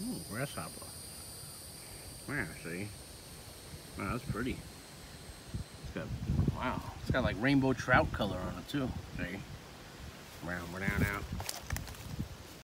Ooh, grasshopper. Wow, see? Wow, that's pretty. It's got, wow, it's got like rainbow trout color on it too. we're down out.